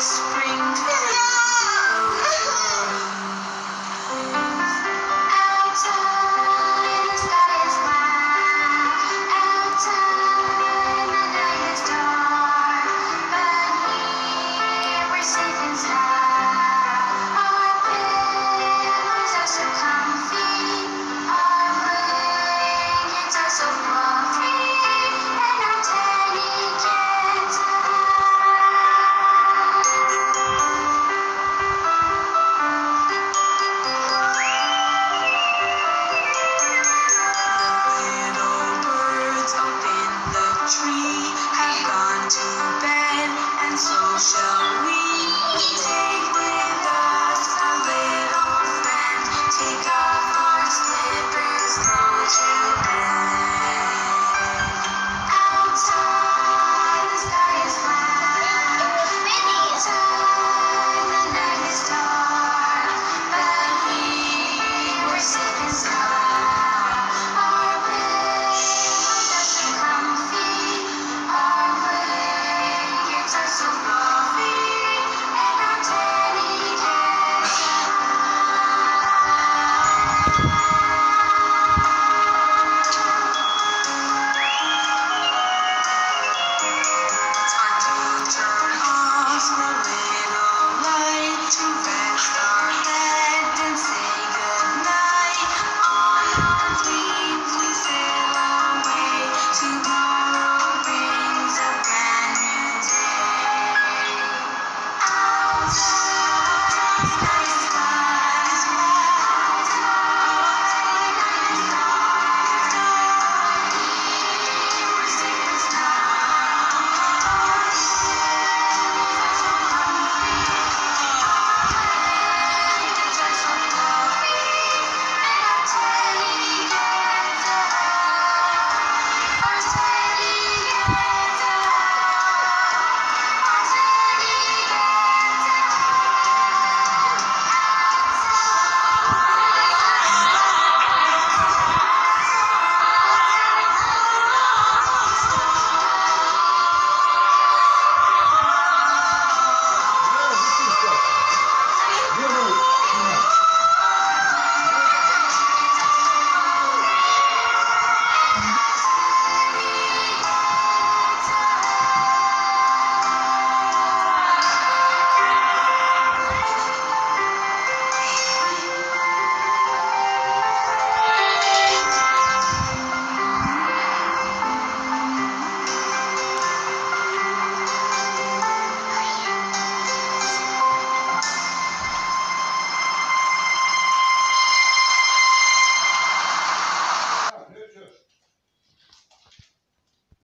spring to show.